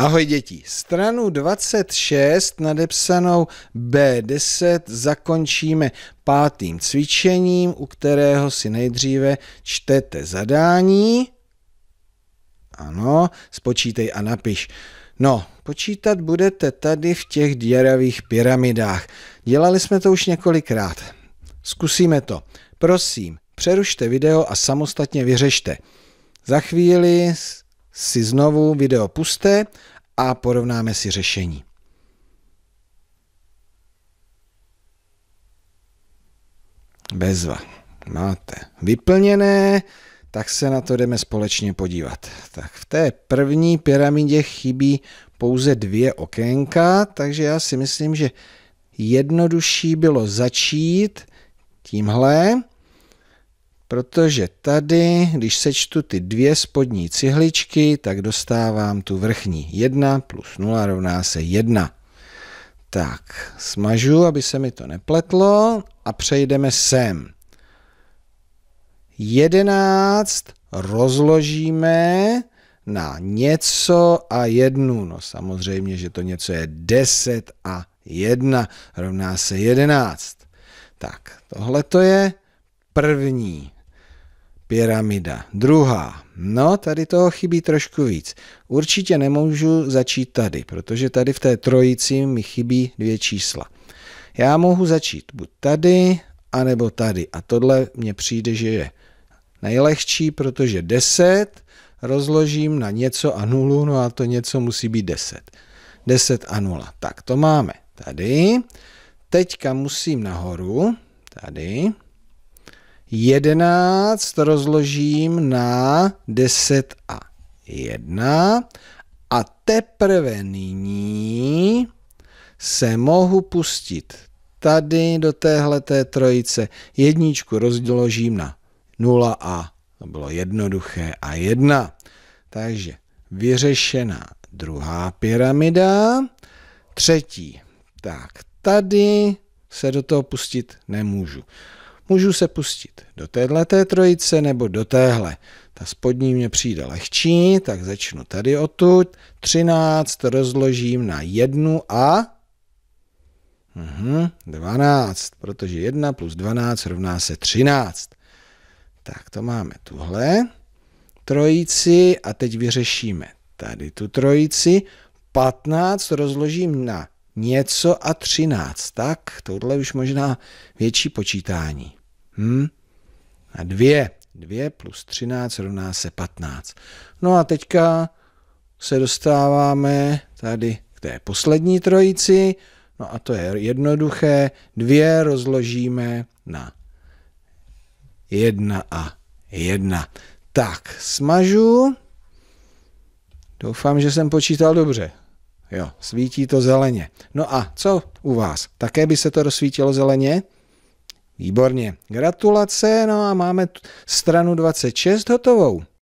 Ahoj děti, stranu 26 nadepsanou B10 zakončíme pátým cvičením, u kterého si nejdříve čtete zadání. Ano, spočítej a napiš. No, počítat budete tady v těch děravých pyramidách. Dělali jsme to už několikrát. Zkusíme to. Prosím, přerušte video a samostatně vyřešte. Za chvíli si znovu video puste a porovnáme si řešení. Bezva. Máte vyplněné, tak se na to jdeme společně podívat. Tak v té první pyramidě chybí pouze dvě okénka, takže já si myslím, že jednodušší bylo začít tímhle protože tady, když sečtu ty dvě spodní cihličky, tak dostávám tu vrchní. 1 plus 0 rovná se 1. Tak, smažu, aby se mi to nepletlo a přejdeme sem. 11 rozložíme na něco a jednu. No samozřejmě, že to něco je 10 a 1 rovná se 11. Tak, tohle to je první pyramida. Druhá. No, tady toho chybí trošku víc. Určitě nemůžu začít tady, protože tady v té trojici mi chybí dvě čísla. Já mohu začít buď tady, anebo tady. A tohle mně přijde, že je nejlehčí, protože 10 rozložím na něco a nulu, no a to něco musí být 10. 10 a 0. Tak to máme tady. Teďka musím nahoru, tady, 11 rozložím na 10 a 1 a teprve nyní se mohu pustit tady do téhle trojice. Jedničku rozložím na 0 a to bylo jednoduché a 1. Takže vyřešená druhá pyramida. Třetí. Tak tady se do toho pustit nemůžu. Můžu se pustit do téhleté trojice nebo do téhle. Ta spodní mě přijde lehčí, tak začnu tady odtud. 13 rozložím na jednu a uhum, 12, protože 1 plus 12 rovná se 13. Tak to máme tuhle trojici a teď vyřešíme tady tu trojici. 15 rozložím na něco a 13. Tak, tohle už možná větší počítání. Hm? A dvě. Dvě plus 13 rovná se 15. No a teďka se dostáváme tady k té poslední trojici. No a to je jednoduché. Dvě rozložíme na jedna a jedna. Tak, smažu. Doufám, že jsem počítal dobře. Jo, svítí to zeleně. No a co u vás? Také by se to rozsvítilo zeleně? Výborně. Gratulace, no a máme stranu 26 hotovou.